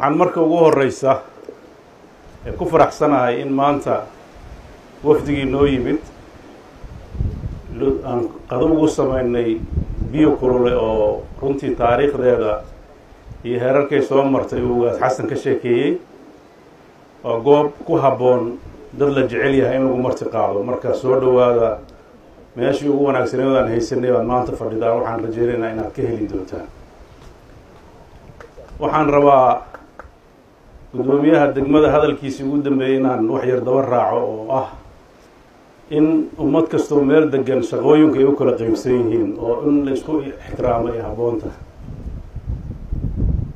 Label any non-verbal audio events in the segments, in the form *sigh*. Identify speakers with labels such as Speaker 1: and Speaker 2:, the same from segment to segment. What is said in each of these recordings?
Speaker 1: waxaan marka ugu horeysa ee ku faraxsanahay in maanta wafdigii noo yimid aan qado ugu sameynay biyo kulule oo runtii taariikhdeeda iyo heerarkay soo martay uu ugaas xasan ka sheekeeyey waa goob ku habboon dad la jecel yahay in lagu marti qaado. Marka soo dhowaada meeshii ugu wanaagsaneed aan haysanay baad maanta fadhidaan waxaan rajeynaynaa inaad ka heli doontaan. Waxaan rabaa guddoomiyaha degmada hadalkiisii ugu dambeeyey inaan wax yar daba raaco oo ah in ummad kastoo meel degan shaqooyinku ay u kala qeybsan yihiin oo in la isku ixtiraamo ay habboonta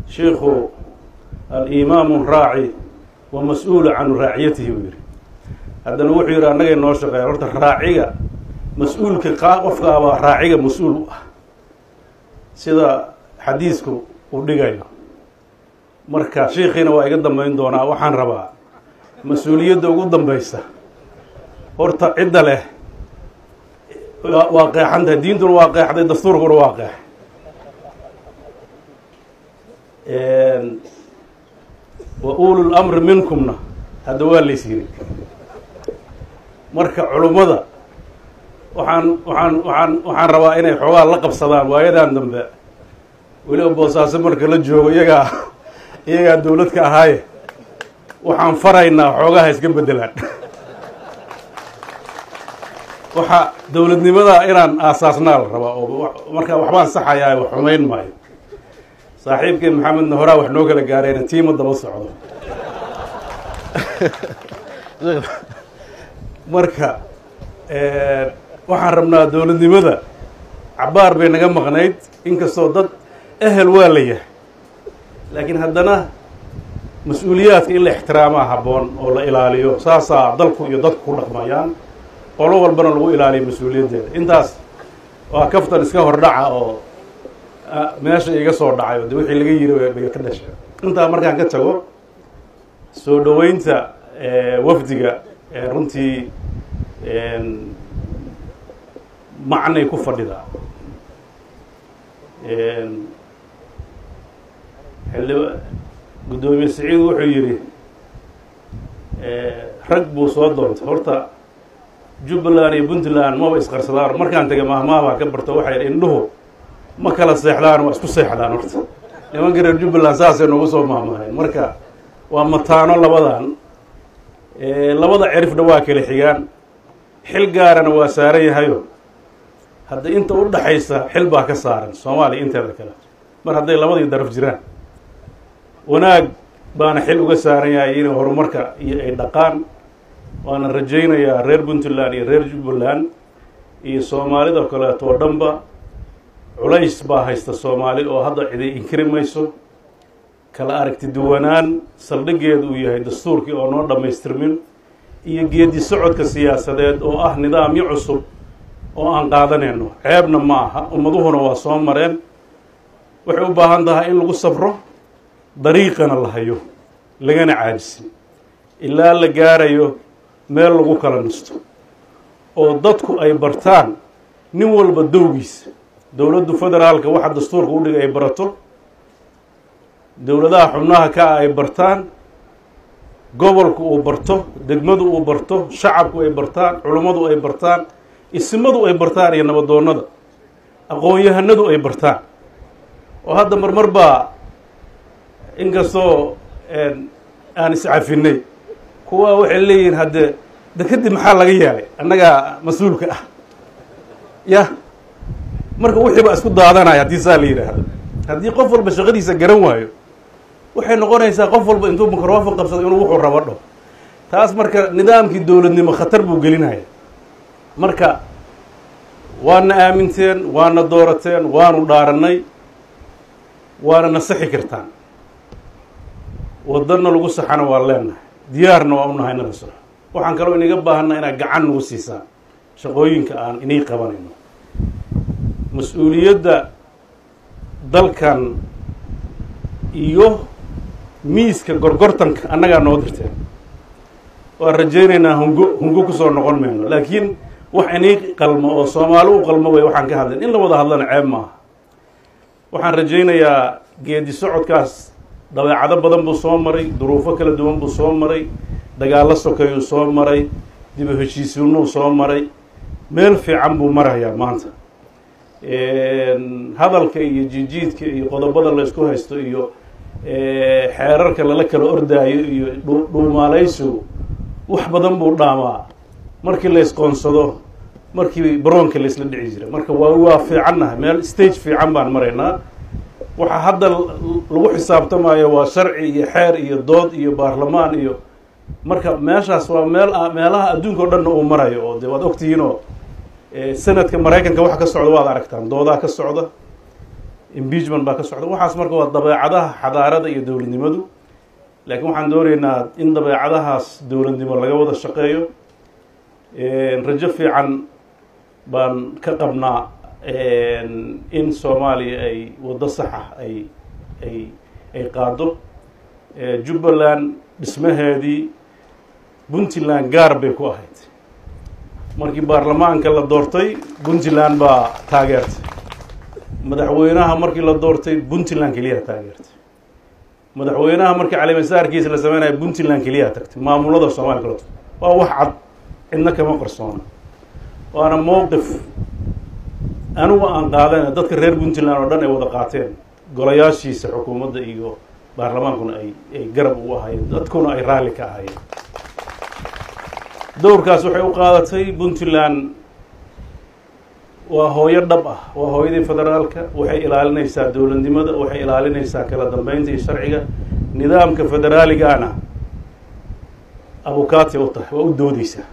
Speaker 1: shiikhu al-imaamu raaci wa mas'uulu can raaciyatihi buu yihi haddana wuxuu yihi annagay noo shaqeeya. Horta raaciga mas'uulka qa qofkaabaa raaciga mas'uul u ah. Sida xadiisku uu dhigayo marka shiikhiina waa iga dambeyn doonaa waxaan rabaa mas'uuliyadda ugu dambeysa. Horta cidda leh waa qeexan tahay. Diintuna waa qeexday dastuurkuna waa qeex. Wa ulul amri minkumna. Hadda waa lays yiri marka culummada waxaan waxaan waxaan waxaan rabaa inay xoogaa la qabsadaan waayadan dambe. Weliba boosaaso marka la joogo iyagaa iyagaa dowlad ka ahaaye waxaan faraynaa xoogaha iska beddelaan waxaa dowladnimada inaan aasaasnaa la rabaa oo marka waxbaan saxayaa wax xumayn maayo. Saaxiibkii maxamedna horaa wax noo kala gaarayna tiima daba socdo. Marka waxaan rabnaa dowladnimada cabaar bay naga maqnayd inkastoo dad ehel waa la yahay laakiin haddana mas'uuliyaadka in la ixtiraamaa habboon oo la ilaaliyo saasaa dalku iyo dadku ku dhaqmayaan qolo walbana lagu ilaaliyo mas'uuliyaddeeda intaas waa kaftan iska hordhaca oo meesha iga soo dhacay de wixii laga yiri bay ka dhashay. Intaa markaan ka tago soo dhoweynta wafdiga runtii macnay ku fadhidaa xildhiba guddoomiye siciid wuxuu yidhi rag buu soo doontay. Horta jubbaland iyo puntland maba isqarsadaan. Markaan tegay mahmaabaa ka barto waxay indhuhu ma kala seexdaan waa isku seexdaan horta. Nimanka reer jubbaland saasay noogu soo mahmaaheen marka waa mataano labadan labada cirifna waa kala xigaan. Xil gaarana waa saaran yahayo. Hadda inta u dhaxaysa xil baa ka saaran. Soomaaliya inteeda kale. Mar hadday labadii daraf jiraan wanaag baana xil uga saaran yahay inay horumarka iyo ay dhaqaan waana rajaynayaa reer puntland iyo reer jubbaland iyo soomaalida kaleeto oo dhanba culays baa haysta soomaali oo hadda ciday inkiri mayso. Kala aragti duwanaan saldhiggeedu uu yahay dastuurkii oo noo dhammaystirmin iyo geedi socodka siyaasadeed oo ah nidaamyo cusub oo aan qaadanayno. Ceebna ma aha ummaduhuna waa soo mareen. Waxay u baahan tahay in lagu safro dariiqana la hayo lagana caajisin ilaa la gaarayo meel lagu kala nisto oo dadku ay bartaan nin walba dowgiisa dowladdu federaalka waxa dastuurka u dhigay ay barato. Dowladaha xubnaha ka ah ay bartaan. Gobolku uu barto degmadu uu barto shacabku ay bartaan culummadu ay bartaan isimadu ay bartaan iyo nabadoonnada. Aqoon-yahanadu ay bartaan. Oo hadda marmar baa inkastoo aan iscafinay kuwa waxay leeyihiin haddee de kadib maxaa laga yeelay annagaa mas'uulka ah. Yah marka wixii baa isku daadanaya haddii saa la yidhaahdo. Haddii qof walba shaqadiisa garan waayo waxay noqonaysaa qof walba intuu microfon qabsado inuu wuxuu rabo dho. Taas marka nidaamkii dowladnimo khatar buu gelinaya. Marka waana aaminteen waana doorateen waanu dhaaranay waana nasixi kartaan wadanna lagu saxana waa leenahay. Diyaarna waa u nahay nala soxo waxaan kaloo inaga baahanna inaad gacan nagu siisaan shaqooyinka aan inay qabanayno. Mas'uuliyadda dalkan iyo miiska gorgortanka annagaa noo dirteen. Waan rajaynaynaa hungo hungo ku soo noqon mayno. Laakiin wax inii qalmo oo soomaali u qalmo way waxaan ka hadlayn in la wada hadlana ceeb maaha. Waxaan rajaynayaa geedi socodkaas dabeecado badan buu soo maray duruufo kala duwan buu soo maray dagaallo sokeeyuu soo maray dib u heshiisiinuu soo maray meel fiican buu marayaa maanta. Hadalka iyo jijiidka iyo qodobada laysku haysto iyo xeerarka lala kala ordaayo iyo dhuumaalaysigu wax badan buu dhaamaa. Markii la ysqoonsado markii baroonka laysla dhici jiray marka waa waa fiicannahay meel stage fiican baan maraynaa waxaa hadda lagu xisaabtamayo waa sharci iyo xeer iyo dood iyo baarlamaan iyo marka meeshaas waa meel meelaha adduunka o dhanna uu marayo oo de waad ogtihiinoo sanadka maraykanka waxa ka socda waad aragtaan doodaa ka socda impeachment baa ka socda waxaas marka waa dabeecadaha xadaarada iyo dowladnimadu. Laakiin waxaan doonaynaa in dabeecadahaas dowladnimo laga wada shaqeeyo. Rajo fiican baan ka qabnaa in soomaaliya ay waddo saxa ay ay ay qaado. Jubbaland dhismaheedii puntland gaar bay ku ahayd. Markii baarlamaanka la doortay puntland baa taageertay. Madaxweynaha markii la doortay puntland keliyaa taageertay. Madaxweynaha markii calimasaarkiisa la sameynaya puntland keliyaa tagtay. Maamulada soomaliya kala waa wax cad cidna kama qarsoona. Waana mowqif anigu aan qaadana dadka reer puntland oo dhan ay wada qaateen golayaashiisa xukuumadda iyo baarlamaankuna ay ay garab ugu ahaayeen dadkuna ay raalli ka ahaayeen. Dowrkaas waxay u qaadatay puntland waa hooyo dhab ah waa hooyadii federaalka waxay ilaalinaysaa dowladnimada waxay ilaalinaysaa kala dambeynta iyo sharciga. Nidaamka federaaligaana abukaati u tahay waa u doodeysaa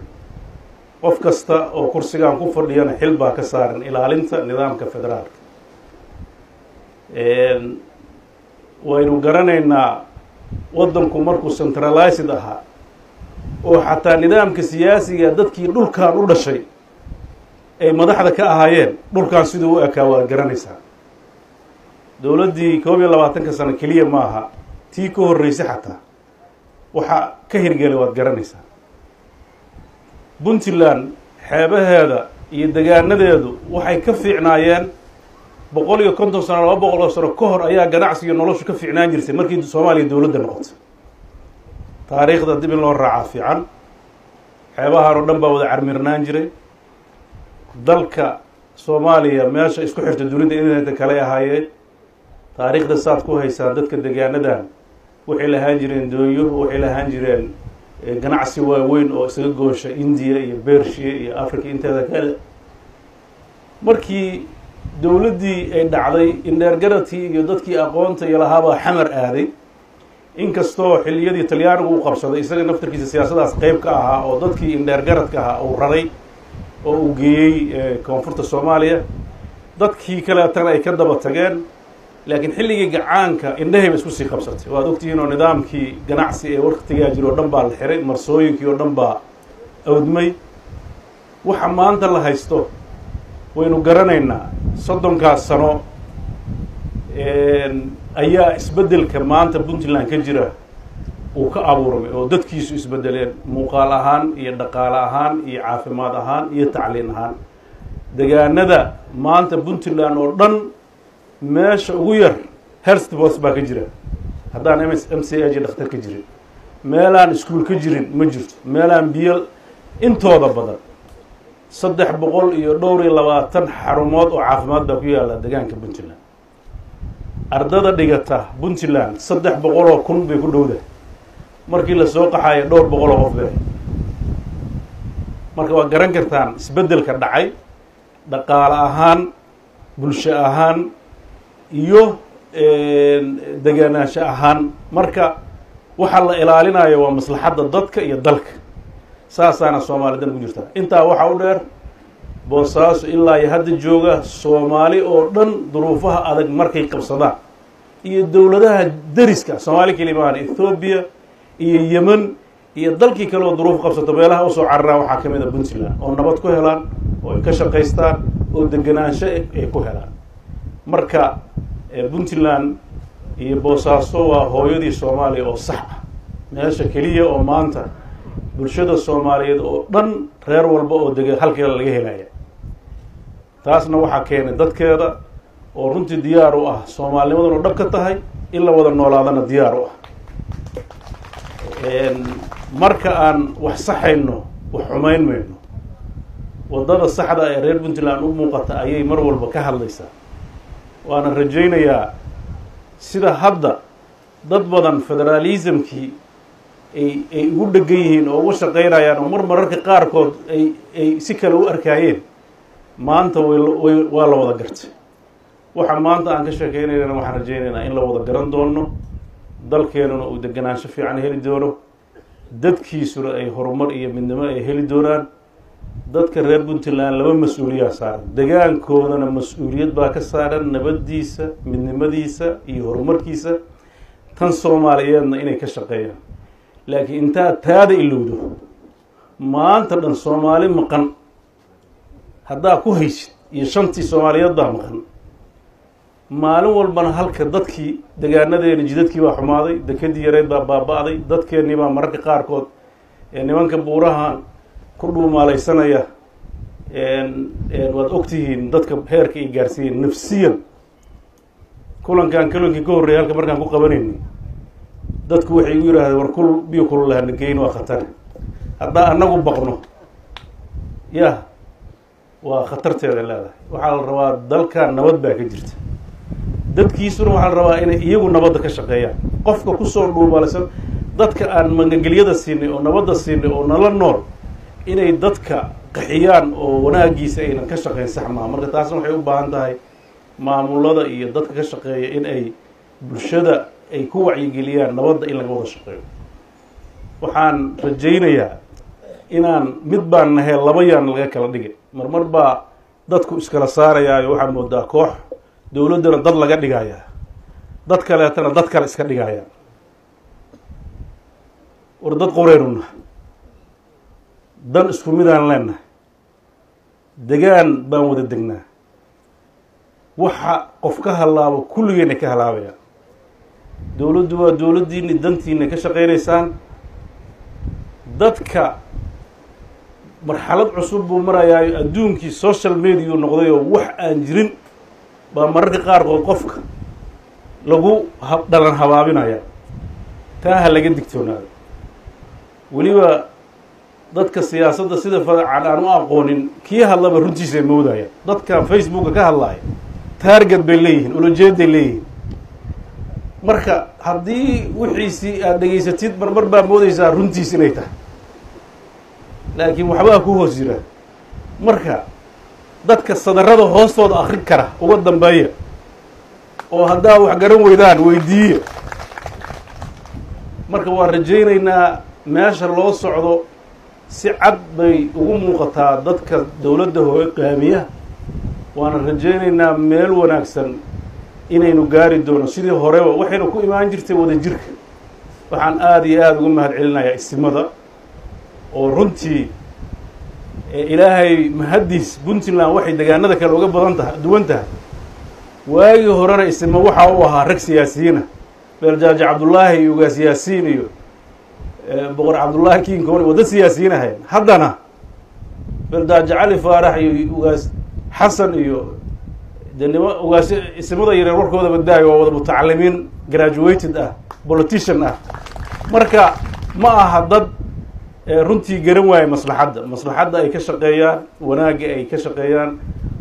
Speaker 1: qof kasta oo kursigan ku fadhiyana xil baa ka saaran ilaalinta nidaamka federaalka. Waynu garanaynaa waddanku markuu centralized ahaa oo xataa nidaamka siyaasiga dadkii dhulkan u dhashay ay madaxda ka ahaayeen dhulkan siduu u ekaa waad garanaysaa. Dowladdii koob iyo labaatanka sano keliya ma aha tii ka horreysay xataa. Waxaa ka hirgelay waad garanaysaa puntland xeebaheeda iyo degaanadeedu waxay ka fiicnaayeen boqol iyo konton sano laba boqol oo sano ka hor ayaa ganacsiga noloshu ka fiicnaan jirtay markii soomaaliya dowladda noqotay. Taariikhda dib in loo raacaa fiican. Xeebahan oo dhan baa wada carmirnaan jiray. Dalka soomaaliya meesha isku xirta dunida inta kale ahaayeen. Taariikhda saad ku haysaan dadka degaanadan waxay lahaan jireen doonyo waxay lahaan jireen ganacsi waaweyn oo isaga goosha indiya iyo bershiya iyo africa inteeda kale. Markii dowladdii ay dhacday indheergaratii iyo dadkii aqoonta iyo lahaabaa xamar aaday inkastoo xilliyadii talyaanigu u qabsaday isaga naftarkiisa siyaasadaas qeyb ka ahaa oo dadkii indheergaradka ahaa uu raray oo uu geeyey koonfurta soomaaliya dadkii kaleetana ay ka daba tageen laakiin xilligii gacaanka indhahayba isku sii qabsatay waad ogtihiin oo nidaamkii ganacsi ee waktigaa jiro o dhan baa la xiray marsooyinkii oo dhan baa awdmay. Waxa maanta la haysto waynu garanaynaa soddonkaas sano ayaa isbeddelka maanta puntland ka jira uu ka abuurmay oo dadkiisu isbedeleen muuqaal ahaan iyo dhaqaale ahaan iyo caafimaad ahaan iyo tacliin ahaan. Degaanada maanta puntland oo dhan meesha ugu yar herstbos baa ka jira. Haddaan m m c h dhakhtar ka jirin. Meelaan iskuol ka jirin ma jirto. Meelaan biyo intooda badan. Saddex boqol iyo dhowr iyo labaatan xarumood oo caafimaad baa ku yaalla degaanka puntland. Ardada dhigata puntland saddex boqol oo kun bay ku dhowdahay markii la soo qaxayo dhowr boqol oo qof be marka waa garan kartaan isbeddelka dhacay. Dhaqaale ahaan bulsho ahaan iyo deganaansho ahaan. Marka waxaa la ilaalinayo waa maslaxadda dadka iyo dalka. Saasaana soomaalidan ku jirtaa intaa waxaa u dheer boosaaso ilaa iyo hadda jooga soomaali oo dhan duruufaha adag markay qabsadaan. Iyo dowladaha deriska soomaali keli maahan ethoobiya iyo yemen iyo dalkii kale oo duruuf qabsato meelaha u soo cararaan waxaa ka mid a puntland oo nabad ku helaan oo ay ka shaqaystaan oo deganaansho ay ku helaan marka puntland iyo boosaaso waa hooyadii soomaaliya oo sax ah. Meesha keliya oo maanta bulshada soomaaliyeed oo dhan reer walba oo dega halkeeda laga helaya taasna waxaa keenay dadkeeda oo runtii diyaar u ah soomaalinimadan oo dhab ka tahay in la wada noolaadana diyaar u ah. Marka aan wax saxayno wax xumayn mayno waddada saxda ee reer puntland u muuqata ayay mar walba ka hadlaysaa waana rajaynayaa sida hadda dad badan federaalismkii ay ay ugu dhegan yihiin oo ugu shaqaynayaan oo mar mararka qaarkood ay ay si kale u arkaayeen maanta way way waa la wada gartay. Waxa maanta aan ka sheekeynaynana waxaan rajaynaynaa in la wada garan doono dalkeenuna uu deganaansho fiican heli doono dadkiisuna ay horumar iyo midnimo ay heli doonaan dadka reer puntland laba mas'uuliyaa saaran degaankoodana mas'uuliyad baa ka saaran nabaddiisa midnimadiisa iyo horumarkiisa. Tan soomaaliyeedna inay ka shaqeeyaan. Laakiin intaad taada ilowdo maanta dhan soomaali maqan. Haddaa ku haysid iyo shantii soomaaliyeed baa maqan. Maalin walbana halka dadkii degaanadeena jidadkii baa xumaaday dekadii yareyd baa baaba-day dadkeennii baa mararka qaarkood ee nimanka buurahan ku dhuumaalaysanaya waad ogtihiin dadka heerka ay gaarsiiyeen nafsiyan. Kulankan kulankii ka horreeyay halka markaan ku qabanayni dadku waxay igu yidhahdeen war kul biyo kululaha geyn waa khatar. Haddaa annagu baqno ya waa khatarteeda leedahay. Waxaa la rabaa dalkan nabad baa ka jirta. Dadkiisuna waxaa la rabaa inay iyagu nabadda ka shaqeeyaan. Qofka ku soo dhuumaalaysan dadka aan magangelyada siinay oo nabadda siinay oo nala nool inay dadka qaxiyaan oo wanaagiisa aynan ka shaqeyn sax maha marka taasna waxay u baahan tahay maamulada iyo dadka ka shaqeeya in ay bulshada ay ku wacyigeliyaan nabadda in laga wada shaqeeyo. Waxaan rajaynayaa inaan mid baan nahay laba yaan laga kala dhigay marmar baa dadku iskala saarayaayo waxaa moodaa koox dowladdana dad laga dhigayaa. Dad kaleetana dad kale iska dhigaya war dad qoreenuna dan isku midaan leenahay degaan baan wada degnaa. Waxa qof ka halaabo kulligeena ka halaabayaan dowladdu waa dowladdiini dantiina ka shaqaynaysaan. Dadka marxalad cusub buu marayaayo adduunkii social mediau noqday oo wax aan jirin baa mararka qaarkood qofka lagu dhalan habaabinaya. Taa ha laga digtoonaado. Weliba dadka siyaasadda sida facan aan u aqoonin kii hadlaba runtiisay moodaya dadkan facebooka ka hadlaaya taarget bay leeyihiin ulajeeday leeyihiin. Marka haddii wixiisii aada dhegaysatid marmar baa moodeysaa runtiis inay tahay. Laakiin waxbaa ku hoos jira. Marka dadka sadarada hoostooda akrin kara uga dambeeya oo haddaa wax garan weydaan weydiiye marka waan rajaynaynaa meesha loo socdo si cad bay ugu muuqataa dadka dowladda hogaamiya waana rajaynaynaa meel wanaagsan inaynu gaari doono. Sidii horeba waxaynu ku imaan jirtay wada jirka. Waxaan aada iyo aada uga mahad celinayaa isimada oo runtii ilaahay mahaddiis puntland waxay degaanada kale uga badan tahay duwan tahay. Waagii horena isima waxa u ahaa rag siyaasiyiina beeljaaji cabdullaahi iyo ugaas yaasiin iyo boqor cabdullaahi kinkoon wadda siyaasiyiin ahayn haddana beeljaaji cali faarax iyo ugaas xasan iyo de nima ugaas isimada yareer warkooda badaayo waa wada mutacalimiin graduated ah politician ah. Marka ma aha dad runtii garan waaye maslaxadda. Maslaxadda ay ka shaqeeyaan wanaagga ay ka shaqeeyaan.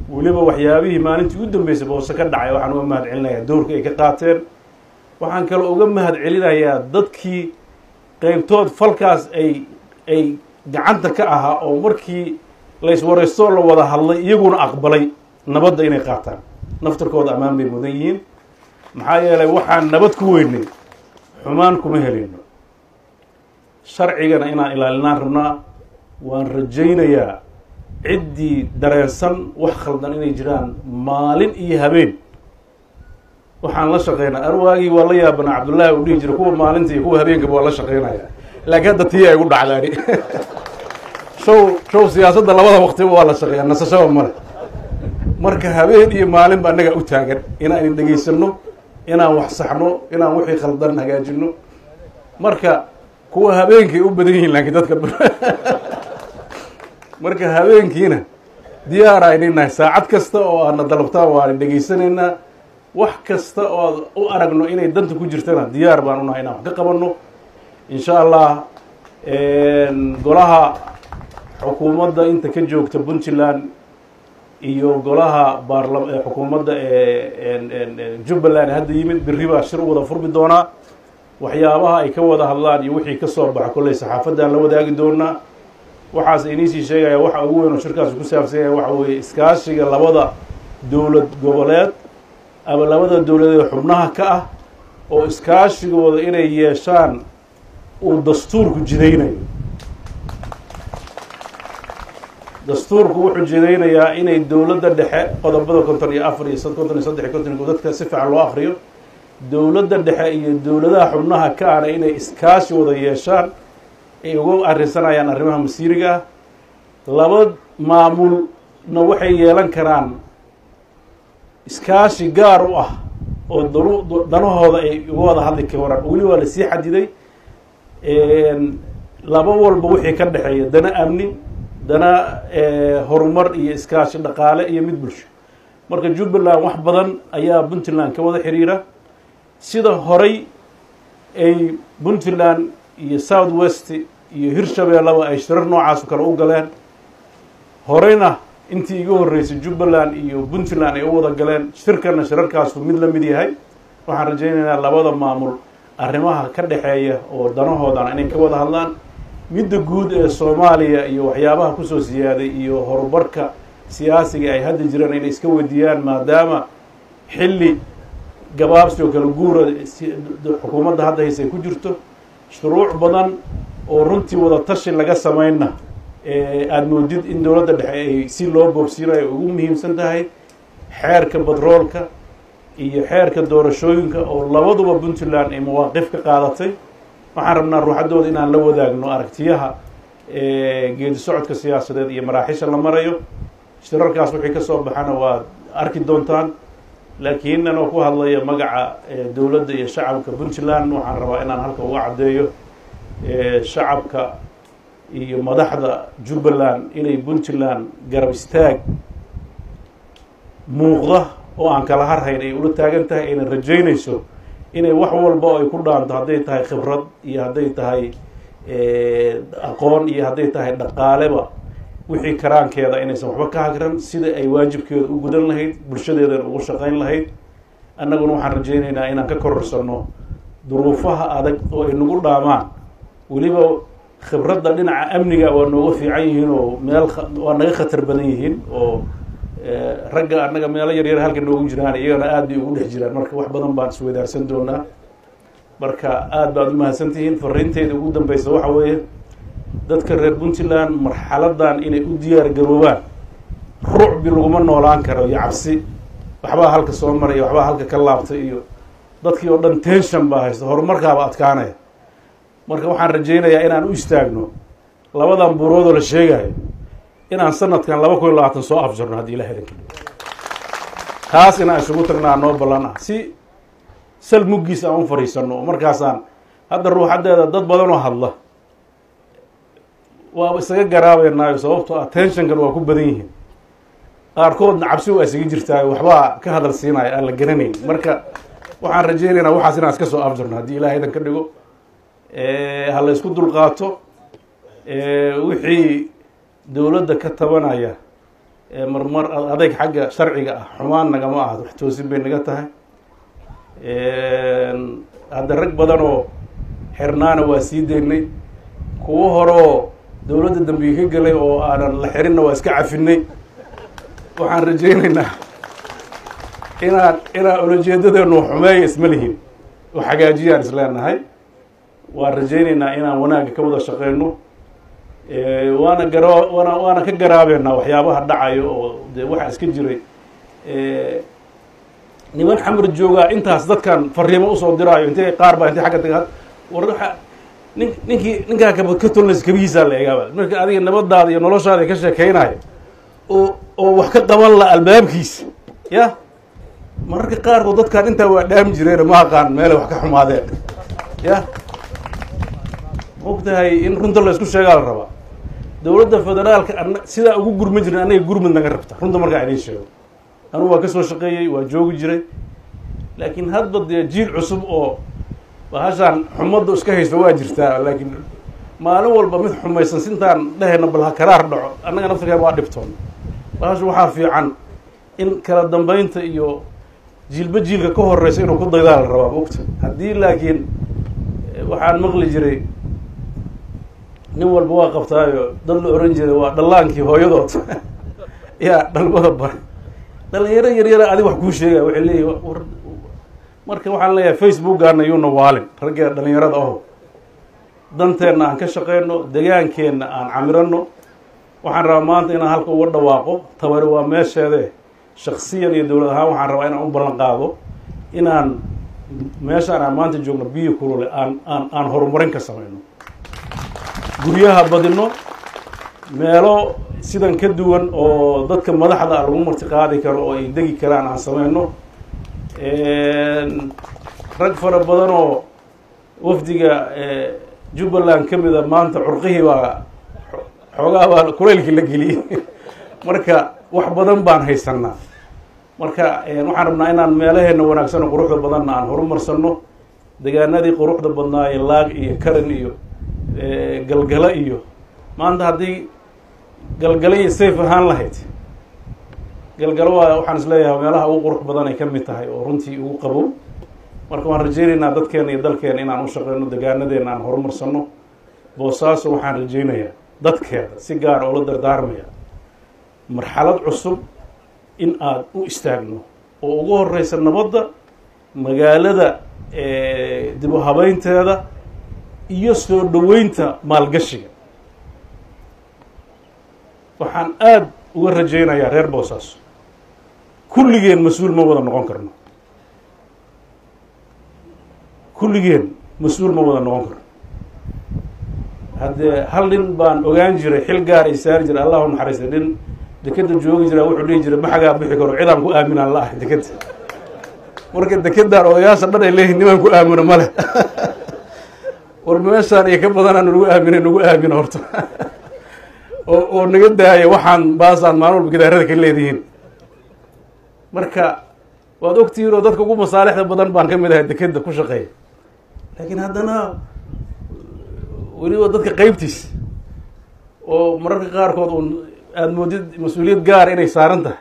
Speaker 1: Weliba waxyaabihii maalintii u dambeysay boose ka dhacay waxaan uga mahad celinayaa doorka ay ka qaateen. Waxaan kaloo uga mahad celinayaa dadkii qeybtood falkaas ay ay gacanta ka ahaa oo markii layswareystoo la wada hadlay iyaguna aqbalay nabadda inay qaataan. Naftarkooda ammaan bay mudan yihiin. Maxaa yeelay waxaan nabad ku weynay xumaan kuma helino sharcigana inaan ilaalinaan rabnaa waan rajaynayaa ciddii dareensan wax khaldan inay jiraan maalin iyo habeen waxaan la shaqeynaa. Arwaagii waa la yaabanaa cabdullaahi u dhihi jira kuwa maalinta iyo kuwa habeenkaba waa la shaqeynaya. Laakiin hadda tii ay gu dhacdaani. *laughs* Show show siyaasadda labada waqtiba waa la shaqeeyaa. Nasashaba male marka habeen iyo maalinba annagaa u taagan. Inaan dhegaysano inaan wax saxno inaan wixii khaldan hagaajino marka kuwa habeenkay u badan yihiin laakiin dadka *laughs* marka habeenkiina diyaar ayna nahay. Saacad kasta oo aadna dalabtaan waana dhegaysanaynaa wax kasta oo u aragno inay danta ku jirtana diyaar baan u nahay inaan wax ka qabanno. Insha allah golaha xukuumadda inta ka joogta puntland iyo golaha baarla xukuumadda ee jubbaland hadda yimid berri baa shir u wada furmi doonaa waxyaabaha ay ka wada hadlaan iyo wixii ka soo baxa kolley saxaafaddaan la wadaagi doonaa waxaas iniisii sheegaya waxa ugu weyn oo shirkaasi ku saabsan waxa weeye iskaashiga labada dowlad goboleed ama labada dowladeed xubnaha ka ah oo iskaashigooda inay yeeshaan uu dastuurku jidaynayo. Dastuurku wuxuu jidaynayaa inay dowladda dhexe qodobada konton iyo afar iyo konton iyo saddex iyo konton iyo dadka si fiican loo akriyo dowladda dhexe iyo dowladaha xubnaha ka ana inay iskaashi wada yeeshaan ay uga arrinsanayaan arrimaha masiiriga ah. Laba maamulna waxay yeelan karaan iskaashi gaar u ah oo danahooda ay uga wada hadli karaan weli waa la sii xadiday laba walba wixii ka dhexeeya. Dana amni dana horumar iyo iskaashi dhaqaale iyo mid bulsho. Marka jubbaland wax badan ayaa puntland ka wada xiriira. Sida horay ay puntland iyo south west iyo hirshabeellaba ay shirar noocaas kale u galeen horeyna intii iga horreysay jubbaland iyo puntland ay u wada galeen shirkana shirarkaasu mid la mid yahay waxaan rajaynaynaa labada maamul. Arrimaha ka dhexeeya oo danahoodana inay ka wada hadlaan midda guud ee soomaaliya iyo waxyaabaha ku soo siyaaday iyo horumarka siyaasiga ay hadda jiraan inay iska weydiiyaan maadaama xilli gabaabsi oo kale guura xukuumadda hadda hayse ku jirto shuruuc badan oo runtii wada tashi laga sameynna aada moodid in dowladda dhexe ay si loo boobsiinayo ugu muhiimsan tahay xeerka batroolka iyo xeerka doorashooyinka oo labaduba puntland ay mawaaqif ka qaadatay. Waxaan rabnaa ruuxaddooda inaan la wadaagno aragtiyaha geedi socodka siyaasadeed iyo maraaxiisha la marayo. Shirarkaas wixii ka soo baxana waad arki doontaan laakiin anoo ku hadlaya magaca dowladda iyo shacabka puntland waxaan rabaa inaan halka uga caddeeyo shacabka iyo madaxda jubbaland inay puntland garab istaag muuqda oo aan kala harhayn ay ula taagan tahay ayna rajaynayso inay wax walba oo ay ku dhaanto hadday tahay khibrad iyo hadday tahay aqoon iyo hadday tahay dhaqaaleba wixii karaankeeda inaysan waxba ka hagran sida ay waajibkeeda u gudan lahayd bulshadeedana ugu shaqayn lahayd. Annaguna waxaan rajaynaynaa inaan ka kororsanno duruufaha adag oo ay nagu dhaamaan. Weliba khibradda dhinaca amniga waa nooga fiican yihiin oo meel waa naga khatar badan yihiin oo ragga annaga meelo yar yar halka noogu jiraan iyagana aad bay ugu dhex jiraan. Marka wax badan baan isweydaarsan doonaa. Marka aad baad u mahadsantihiin fariinteeda ugu dambeysa waxa weeye dadka reer puntland marxaladan inay u diyaar garoobaan rucbi laguma noolaan karo iyo cabsi. Waxbaa halka soo maraya waxbaa halka ka laabtay iyo dadkii oo dhan tension baa haysta. Horumarkaaba adkaanaya marka waxaan rajaynayaa inaan u istaagno labadan buuroodoo la sheegayo inaan sanadkan laba kun iyo labaatan soo afjarno haddii ilaha idinka dhigo. Taas inaan isugu tagnaa noo ballan ah. Si sal muggiis aan u fadhiisanno oo markaasaan hadda ruuxaddeeda dad badan oo hadla waaba isaga garaabeynaayo sababtoo ah tensionkan waa ku badan yihiin. Qaarkoodna cabsi waa isaga jirtaayo waxbaa ka hadal siinaya aan la garanayn. Marka waxaan rajaynaynaa waxaas inaan iska soo afjarno haddii ilaha idan ka dhigo ha la isku dulqaato. Wixii dowladda ka tabanaya marmar adayg xagga sharciga ah xumaan nagama ahad wax toosin bay naga tahay. Hadda rag badan oo xirnaana waa sii daynay kuwo horeoo dowladda dambiga ka gelay oo aanan la xirinna waa iska cafinay waxaan rajaynaynaa inaan inaan ulajeedadeenu xumeeya isma lihin. Oo xagaajiyaan is leenahay waan rajaynaynaa inaan wanaagga ka wada shaqeyno. Waana gara waana waana ka garaabeynaa waxyaabaha dhacayo oo dee waxaa iska jiray. Niman xamar joogaa intaas dadkan fariimo u soo diraayo intay qaar baa intay xagga taga war waxa nin ninkii ninkaa kaba ka tolnaysa kabihiisaa la egaaba marka adiga nabadaada iyo noloshaada ka sheekeynayo oo oo wax ka qaban la albaabkiisa ya? Mararka qaarkood dadkan intaa waa dhaami jireen ma aqaan meelay wax ka xumaadeen ya mogtahay in runta la isku sheegaa la rabaa. Dowladda federaalka an sidaa ugu gurma jirin anaga gurmud naga rabta. Runta markaa idiin sheego. Anugu waa ka soo shaqeeyey waa joogi jiray. Laakiin hadba dee jiil cusub oo bahashaan xumadda iska haysta waa jirtaa. Laakiin maalin walba mid xumaysan sintaan dhehayna bal ha karaar dhaco. Annaga naftirkeena waa dhibtoon. Bahasha waxaa fiican in kala dambeynta iyo jiilba jiilka ka horeysa inuu ku daydaa la rabaa mogta haddii laakiin waxaan maqli jiray nin walba waa qabtaayo dad la oran jiray waa dhallaankii hooyadood. *laughs* Yaa dhalmada bare dhalinyaro yaryara adig wax kuu sheegaya waxay leeyihi marka waxaan leeyahay facebookgaana yuuna waalin ragga dhalinyarada aho danteenna aan ka shaqeyno degaankeenna aan camirano waxaan rabaa maanta inaan halka uga dhawaaqo tabari waa meesheede shaksiyan iyo dowlad ahaan waxaan rabaa inaan u ballan qaado inaan meeshaan aan maanta joogno biyo kulule aan aan aan horumarin ka sameyno guryaha badino meelo sidan ka duwan oo dadka madaxda lagu marti qaadi karo oo ay degi karaan aan sameyno rag fara badan oo wafdiga jubbaland ka mida maanta curqihii baa xoogaa baa kulaylkii la geliyey. *laughs* Marka wax badan baan haysanaa marka waxaan rabnaa inaan meelaheena wanaagsan oo quruxda badanna aan horumarsano degaanadii quruxda badnaaye laag iyo karan iyo galgala iyo maanta haddii galgala iyo safe ahaan lahayd. Galgalo waa waxaan is leeyahay meelaha ugu qurux badan ay ka mid tahay oo runtii ugu qabow. Marka waan rajeynaynaa dadkeena iyo dalkeena inaan u shaqeyno degaanadeena aan horumarsano boosaaso waxaan rajeynayaa dadkeeda si gaar oo la dardaarmaya marxalad cusub in aada u istaagno. Oo ugu horeysa nabadda magaalada dib u habeynteeda iyo soo dhoweynta maalgashiga. Waxaan aada uga rajeynayaa reer boosaaso kulligeen mas'uul ma wada noqon karno. Kulligeen mas'uul ma wada noqon karno. Haddee hal nin baan ogaan jiray xil gaar ay saari jiray allahu naxariista nin dekeda joogi jira wuxuu dhihi jiray maxagaa bixi karo cidaan ku aaminaan la ahay dekeda marka dekedaan odayaasha dhan ay leeyihiin nimaan ku aamino male *laughs* war meeshaan iyo ka badanaa nagu aamina nagu aamino horta. Oo oo naga daaya waxaan baasaan maalin walba gidaarada ka leedihiin. Marka waad ogtihiin oo dadka ugu masaalixda badan baan ka mid ahay dekeda ku shaqeeya. Laakiin haddana weliba dadka qeybtiis oo mararka qaarkood uun aada moodid mas'uuliyad gaara inay saaran tahay.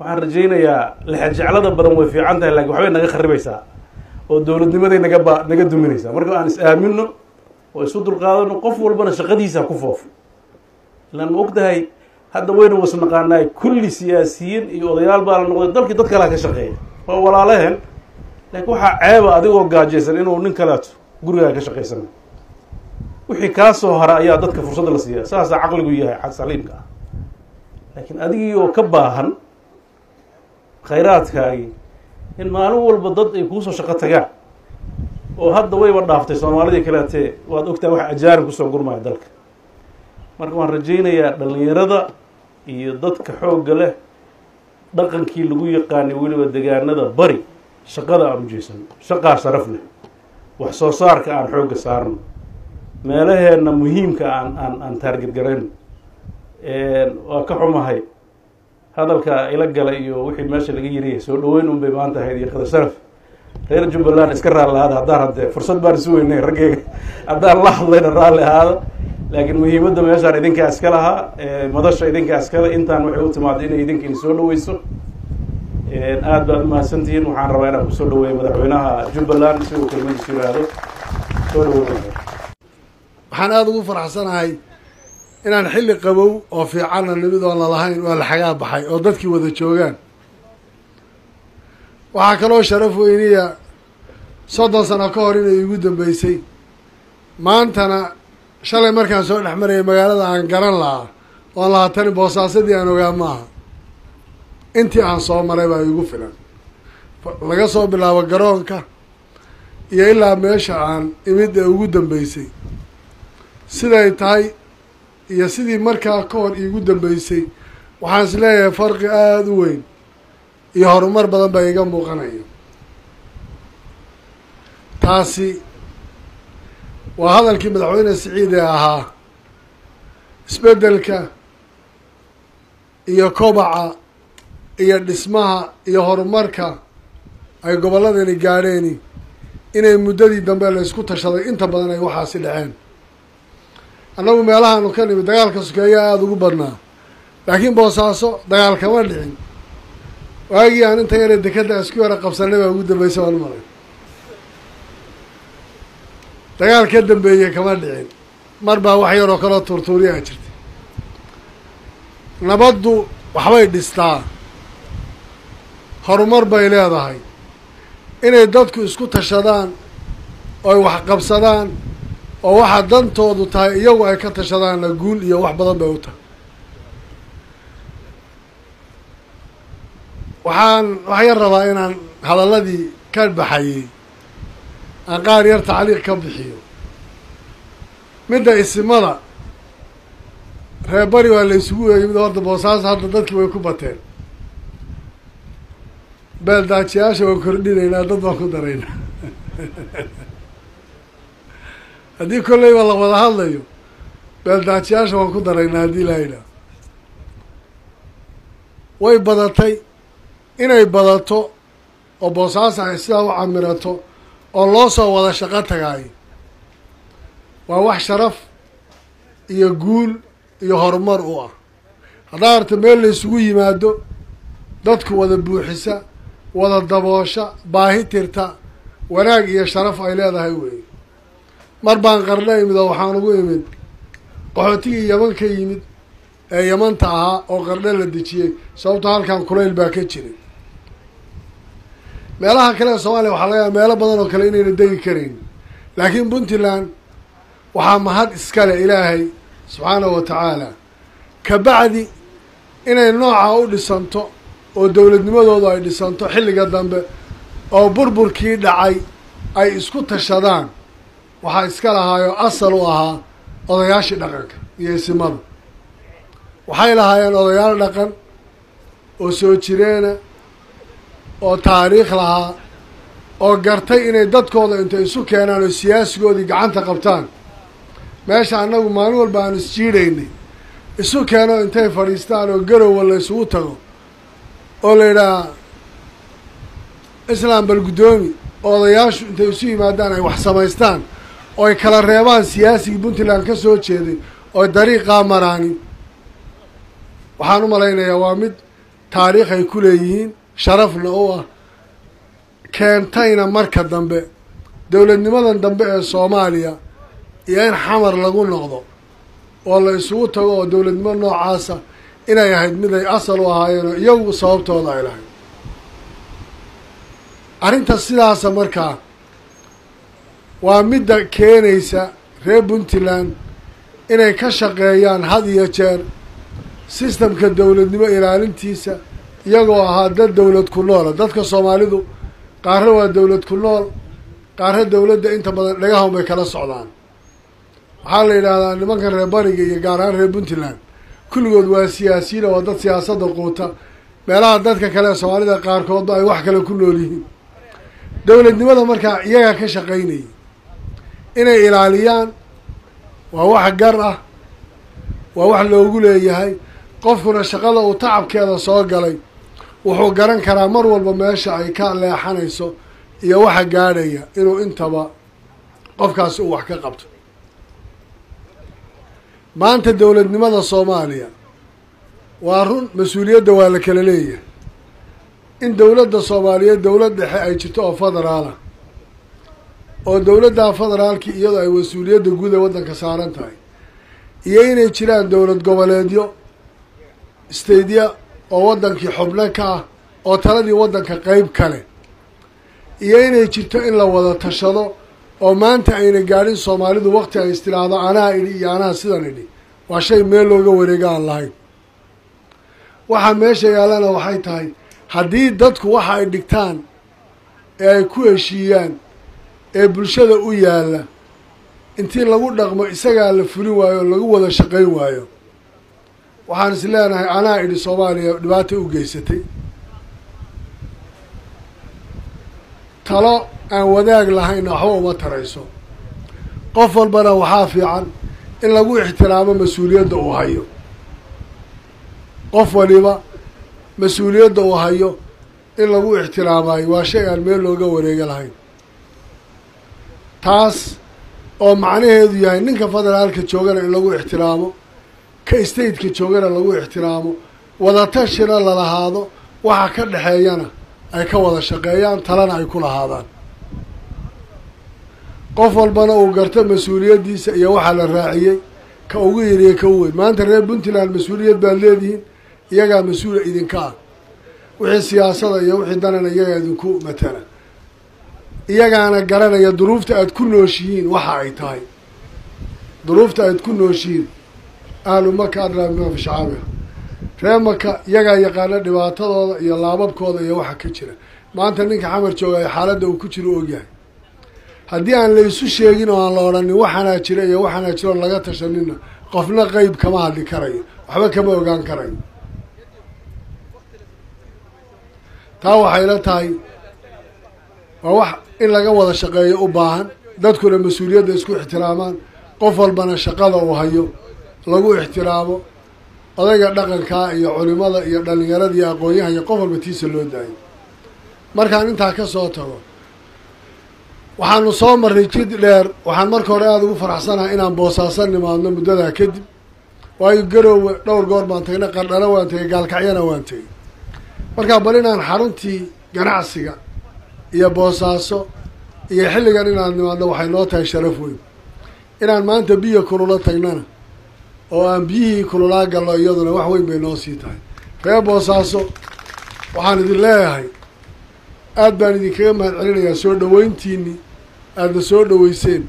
Speaker 1: Waxaan rajeynayaa lexejeclada badan way fiican tahay laakiin waxbay naga kharibaysaa oo dowladnimaday naga naga duminaysaa. Marka aan is aamino oo isu dulqaadano qof walbana shaqadiisa ku foofo ilaan ma og tahay hadda wayna wasnaqaanaay kulli siyaasiyiin iyo odayaal baa la noqday dalkii dad kalea ka shaqeeya waa walaalaheen laakiin waxaa ceeba adigoo gaajaysan inuu nin kaleeto gurigaa ka shaqaysana wixii kaa soo hara ayaa dadka fursadda la siiya saasaa caqligu yahay saliimka ah. Laakiin adigii oo ka baahan khayraadkaagii in maalin walba dad ay kuusoo shaqo tagaan. Oo hadda wayba dhaaftay soomaalidii kaleetee waad ogtahay wax ajaanib ku soo gurmaya dalka. Marka waan rajeynayaa dhalinyarada iyo dadka xoogga leh dhaqankii lagu yaqaanay weliba degaanada bari shaqada aan ujeysano shaqaa sharaf leh wax soo saarka aan xoogga saarno meelaheenna muhiimka aan aan aan taargetgarayno waa ka xumahay hadalka ila gala iyo wixii meesha laga yiriyay soo dhaweyn un bay maanta ahayd iyo qadar sharaf. Reer jubbaland iska raalli ahaada haddaan haddee fursad baan isu weynay raggeyga. Haddaan la hadlayna raalli ahaada laakiin muhiimadda meeshaan idinkaa iska lahaa madasha idinkaa iskale intaan waxay u timaada inay idinka idin soo dhaweyso. Aad baad umahadsantihiin waxaan rabaa inaan ku soo dhaweeyo madaxweynaha jubbaland si uu kelmadiisu soo dhaweyn
Speaker 2: waxaan aada ugu faraxsanahay inaan xilli qabow oo fiicanna nimid oon lalahayn waa la xagaa baxay oo dadkii wada joogaan. Waxaa kaloo sharaf weyniya soddon sano ka hor inay igu dambeysay maantana shalay markaan soo dhex marayay magaalada aan garan lahaa oon lahaa tani boosaasadii aan ogaa maaha intii aan soo maray baa igu filan. Laga soo bilaabo garoonka iyo ilaa meesha aan imid ee ugu dambeysay siday tahay iyo sidii markaa ka hor iigu dambeysay waxaan is leeyahay farqi aada u weyn iyo horumar badan baa iga muuqanaya. Taasi waa hadalkii madaxweyne siciid ee ahaa isbeddelka iyo kobaca iyo dhismaha iyo horumarka ay gobolladani gaadheeni inay muddadii dambe la isku tashaday inta badan ay waxaasi dhaceen annagu meelahaanu ka nimid dagaalka sokeeyaa aada ugu badnaa. Laakiin boosaaso dagaal kama dhicin waagii aan inta yare dekadda isku yara qabsanay baa ugu dambaysa waan maray. Dagaal ka dambeeye kama dhicin. Mar baa wax yaroo kaloo tuurtuuriyaa jirtay. Nabaddu waxbay dhistaa. Horumar bay leedahay. Inay dadku isku tashadaan ooy wax qabsadaan oo waxa dantoodu tahay iyagu ay ka tashadaanna guul iyo wax badan bay u tahay. Waxaan wax yar rabaa inaan hadalladii ka baxayey aan qaar yar tacliiq ka bixiyo. Midda isimada reer bari waa la isugu weeyey mid horta boosaaso hadda dadkii way ku bateen. Beeldaajiyaasha waan kordhinaynaa dad baan ku daraynaa *laughs* haddii kolleyba la wada hadlayo beeldaajiyaasha waan ku daraynaa haddii laa yidhaah way badatay inay badato oo boosaaso ay sidaa u camirato oo loo soo wada shaqo tagaayo waa wax sharaf iyo guul iyo horumar u ah. Haddaa arta meel la isugu yimaado dadku wada buuxisa wada daboosha baahi tirta wanaag iyo sharaf ay leedahay weeye mar baan qarno imid oo waxaan ugu imid. Qaxootigii yaman ka yimid ee yamanta ahaa oo qarno la dejiyey. Sababto halkan kulayl baa ka jiray. Meelaha kale ee soomaaliya waxaa laga meelo badan oo kale inayna degi karayn laakiin puntland waxaa mahad iskale ilaahay subxaanahu wa tacaala. Kabacdi inay noocaa u dhisanto oo dowladnimadoodu ay dhisanto xilliga dambe oo burburkii dhacay ay isku tashadaan waxaa iska lahaayoo asal u ahaa odayaashii dhaqanka iyo isimada waxay lahaayeen odayaal dhaqan oo soo jireena oo taariikh lahaa oo gartay inay dadkooda intay isu keenaan oo siyaasigoodii gacanta qabtaan. Meesha annagu maalin walba aan isjiidhaynay isu keeno intay fadhiistaan oo garowa la isugu tago oo la yidhaha islaam bal guddoomi oo odayaashu intay isu yimaadaan ay wax samaystaan oo ay kala reebaan siyaasigii puntland ka soo jeeday. Oo dariiqaa maraani waxaan u malaynayaa waa mid taariikh ay ku leeyihiin sharafna u ah keentayna marka dambe dowladnimadan dambe ee soomaaliya iyo in xamar lagu noqdo oo la isugu tago oo dowladnimo noocaasa inay ahayd mid ay asal u ahaayeenoo iyagu sababtooda ay lahayd. Arrinta sidaasa markaa waa midda keenaysa reer puntland inay ka shaqeeyaan had iyo jeer sistamka dowladnimo ilaalintiisa iyagoo ahaa dad dowlad ku noola dadka soomaalidu qaarna waa dowlad ku nool qaarna dowladda inta badan dhagahan bay kala socdaan. Waxaa la yidhaahdaa nimankan reer bariga iyo gaar ahaan reer puntland kulligood waa siyaasiyiin oo dad siyaasadda quuta. Meelaha dadka kale soomaalida qaarkoodba ay wax kale ku nool yihiin. Dowladnimada markaa iyagaa ka shaqaynayay inay ilaaliyaan waa wax gar ah waa wax loogu leeyahay. Qofkuna shaqada uu tacabkeeda soo galay wuxuu garan karaa mar walba meesha ay ka leexanayso iyo waxa gaadhaya inuu intaba qofkaasi uu wax ka qabto. Maanta dowladnimada soomaaliya waa run mas'uuliyadda waa la kala leeyahay. In dowladda soomaaliyeed dowlad dhexe ay jirto oo federaalah oo dowladda federaalkii iyadoo ay mas'uuliyadda guud ee waddanka saaran tahay iyo inay jiraan dowlad goboleedyo staydya oo waddankii xubno ka ah oo taladii waddanka qeyb kale iyo inay jirto in la wada tashado oo maanta ayna gaadhin soomaalidu wakti ay istiraahdo anaa idhi iyo anaa sidan idhi waa shay meel looga wareega aan lahayn. Waxaa meesha yaallana waxay tahay haddii dadku waxa ay dhigtaan ee ay ku heshiiyaan ee bulshada u yaalla intii lagu dhaqmo isagaa la fulin waayo oo lagu wada shaqayn waayo. Waxaan is leenahay anaa idhi soomaaliya dhibaata u geysatay. Talo aan wadaag lahaynna waxba uma tarayso. Qof walbana waxaa fiican in lagu ixtiraamo mas'uuliyadda uu hayo. Qof waliba mas'uuliyadda uu hayo in lagu ixtiraamayo waa shay aan meel looga wareega lahayn taas oo macnaheedu yahay ninka federaalka joogana in lagu ixtiraamo ka stateka joogana lagu ixtiraamo wadatashina lalahaado waxa ka dhexeeyana ay ka wada shaqeeyaan talana ay ku lahaadaan. Qof walbana uu garto mas'uuliyaddiisa iyo waxaa la raaciyey ka ugu yariye ka u weyn. Maanta reer puntland mas'uuliyad baad leedihiin iyagaa mas'uula idinka ah. Wixii siyaasada iyo wixii danana iyagaa idinku matala iyagaana garanaya duruufta aada ku nooshihiin waxa ay tahay. Duruufta aad ku nooshihiin ahlu maka adlaa shacaabiha ree maka iyagaa yaqaana dhibaatadooda iyo laababkooda iyo waxa ka jira. Maanta ninka xamar joogaya xaaladda uu ku jiro ogyahay. Haddii aan la isu sheegin oo aan la odhanin waxaanaa jira iyo waxaanaa jiro on laga tashanina qofna qeyb kama hadli karayo waxba kama ogaan karayo. Taa waxay la tahay waa wax in laga wada shaqeeyo u baahan. Dadkuna mas'uuliyadda isku ixtiraamaan. Qof walbana shaqada uu hayo lagu ixtiraamo. Odayga dhaqankaa iyo culimada iyo aqoon-yaha iyo qof walba tiisa loo daayo. Markaan intaa ka soo tago waxaanu soo marray jid dheer. Waxaan marka hore aada ugu faraxsanahay inaan boosaasan nimaadno muddadaa kadib. Waayo garoowe dhowr goor baan tagnay qardhana waan tegay gaalkacyana waan tegay markaa bal inaan xaruntii ganacsiga iyo boosaaso iyo xilligan inaan nimaadno waxay noo tahay sharaf weyn. Inaan maanta biyo kulula tagnana oo aan biyihii kululaa galno iyaduna wax weyn bay noo sii tahay. Reer boosaaso waxaan idin leeyahay aad baan idinkaga mahad celinayaa soo dhaweyntiini aadna soo dhaweyseen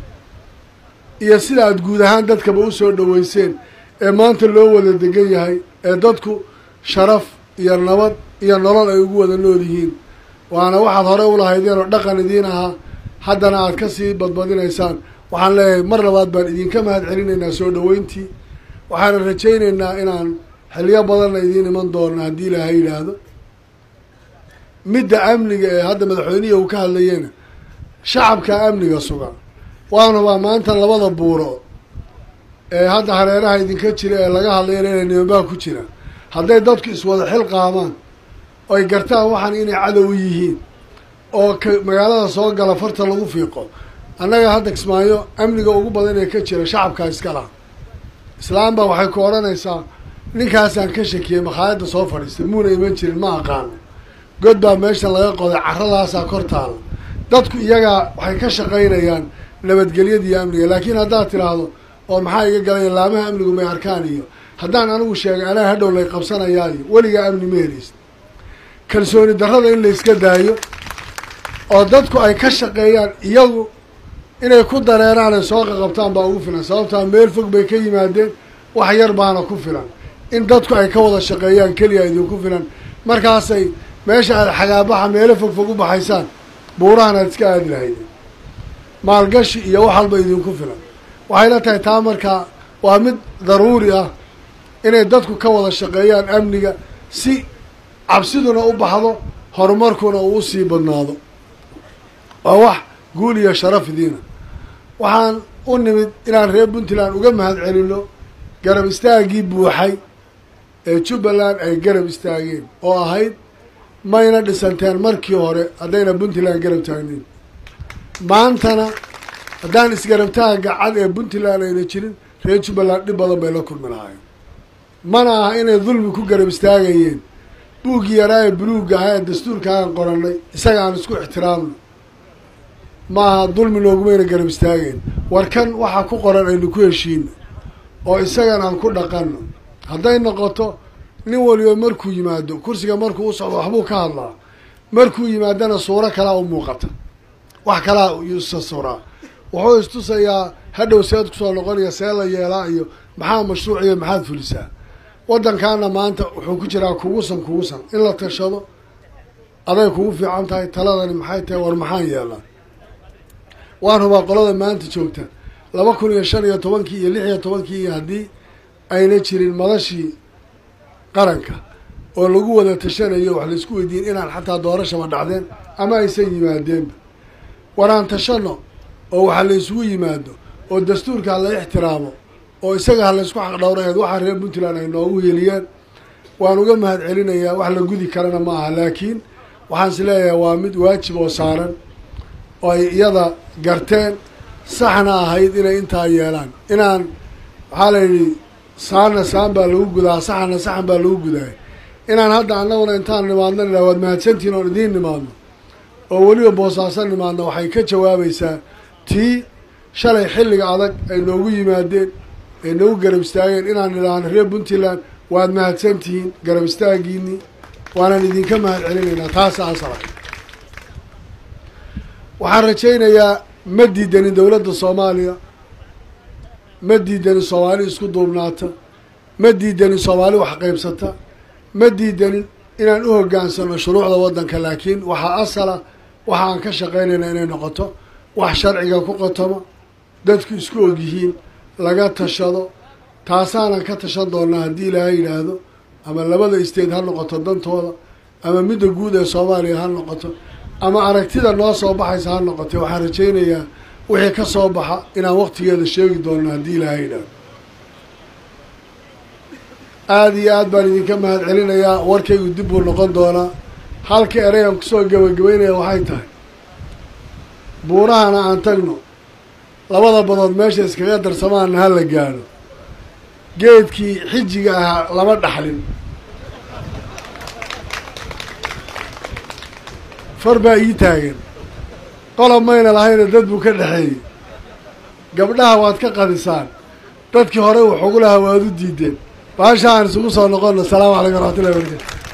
Speaker 2: iyo sida aada guud ahaan dadkaba u soo dhaweyseen ee maanta loo wada degan yahay ee dadku sharaf iyo nabad iyo nolol ay ugu wada nool yihiin waana waxaad hore ulahaydeen oo dhaqan idiin ahaa haddana aad ka sii badbadinaysaan. Waxaan leeyahay mar labaad baan idinka mahad celinaynaa soo dhaweyntii waxaana rajaynaynaa inaan xiliyo badanna idiin iman doona haddii ilaahay yidhaahdo. Midda amniga ee hadda madaxweynihi uu ka hadlayena shacabka amniga sugan. Waanubaa maanta labada buuro ee hadda hareeraha idinka jira ee laga hadlayana inay nimanbaa ku jira hadday dadku iswada xil qaamaan oy gartaan waxaan inay cadow yihiin oo ka magaalada soo gala farta lagu fiiqo. Annaga hadda kismaayo amniga ugu badan ee ka jira shacabkaa iska laha islaam baa waxay ku odhanaysaa ninkaasaan ka shakiyey makhaayadda soo fadhiistay muuna iman jirin ma aqaano god baa meeshan laga qoday carradaasaa kor taala dadku iyagaa waxay ka shaqaynayaan nabadgelyada iyo amniga laakiin haddaad tidhaahdo oo maxaa iga galaya laamaha amnigu may arkaan iyo haddaan anigu sheegay anaa hadhow lay qabsanayaa iyo weligaa amni ma heleysa kalsooni darrada in la iska daayo oo dadku ay ka shaqeeyaan iyagu inay ku dareeraan ay soo qaqabtaan baa ugu filan. Sababtaa meel fog bay ka yimaadeen wax yar baana ku filan. In dadku ay ka wada shaqeeyaan keliya idinku filan. Markaasay meesha aad xagaabaxa meelo fog fog u baxaysaan buurahan aad iska aadi lahaydeen maalgashi iyo wax walba idinku filan. Waxay la tahay taa markaa waa mid daruuri ah inay dadku ka wada shaqeeyaan amniga si cabsiduna u baxdo horumarkuna uu u sii badnaado. Waa wax guul iyo sharaf idiina waxaan u nimid inaan reer puntland uga mahad celino garab istaaggii buuxay ee jubbaland ay garab istaageen oo ahayd mayna dhisanteen markii hore haddayna puntland garab taagnin. Maantana haddaan isgarabtaagga cad ee puntland ayna jirin reer jubbaland dhib badan bay la kulmi lahaayeen. Mana aha inay dulmi ku garab istaagayeen buuggii yaraa ee buluugga ahaa ee dastuurka aan qorannay isaga aan isku ixtiraamno. Maaha dulmi noogumayna garab istaageen. War kan waxaa ku qoran aynu ku heshiino oo isagan aan ku dhaqanno. Hadday noqoto nin waliba markuu yimaado kursiga markuu u socdo waxbuu ka hadlaa. Markuu yimaadana suuro kalaa u muuqata. Wax kalaa isa suraa. Wuxuu istusayaa hadhow seed ku soo noqonaya see la yeelaa iyo maxaa mashruuc iyo maxaad fulisaa waddankaana maanta wuxuu ku jiraa kugusan kugusan in la tashado aday kugu fiican tahay taladani maxay tahay war maxaan yeelaa? Waan hubaa qolada maanta joogta. Laba kun iyo shan iyo tobankii iyo lix iyo tobankii iyo haddii ayna jirin madashii qaranka oo lagu wada tashanayo wax la isku weydiin inaan xataa doorashaba dhacdeen ama aysan yimaadeenba waraan tashano oo waxa la isugu yimaado oo dastuurka ha la ixtiraamo oo isaga ha laysku xaqdhowraheed waxaa reer puntland ay noogu heliyeen waan uga mahad celinayaa wax la gudi karana ma aha laakiin waxaan is leeyahay waa mid waajib oo saaran oo ay iyada garteen saxna ahayd inay intaa yeelaan. Inaan waxaa la yidhi saanna saan baa lagu gudaa saxanna saxan baa lagu gudaay inaan hadda annaguna intaan nimaadno nidhaha waad mahadsantihin oon idiin nimaadno. Oo weliba boosaaso nimaadno waxay ka jawaabaysaa tii shalay xilliga adag ay noogu yimaadeen ay noogu garab istaageen inaan nidhaahno reer puntland waad mahadsantihiin garab istaagiinii waanaan idinka mahad celinaynaa taasa asala waxaan rajaynayaa ma diidanin dowladda soomaaliya ma diidanin soomaali isku duubnaata ma diidanin soomaali wax qaybsata ma diidanin inaan u hoggaansano shuruucda waddanka laakiin waxaa asala waxa aan ka shaqaynaynaa inay noqoto wax sharciga ku qotoma dadku isku ogyihiin laga tashado taasaanan ka tashan doonaa haddii ilaahay yidhaahdo ama labada state ha noqoto dantooda ama midda guud ee soomaaliya ha noqoto ama aragtida noo soo baxaysa ha noqotay waxaan rajaynayaa wixii ka soo baxa inaan waktigeeda sheegi doono haddii ilaahay yidhaahdo aada iyo aad baan idinka mahad celinayaa warkaygu dib buu noqon doonaa. Halka ereyaan ku soo gebagabeynaya waxay tahay. Buurahana aan tagno labada badood meesha iskaga darsamaana ha la gaadho? Geedkii xijiga ahaa lama dhaxlin. Far baa ii taagan. Qolob mayna lahayna dad buu ka dhexeeyey gabdhaha waad ka qadisaan. Dadkii hore wuxugu lahaa waad u diideen. Baasha aan isugu soo noqono asalaamu calaykum waraxmatullahi barakatu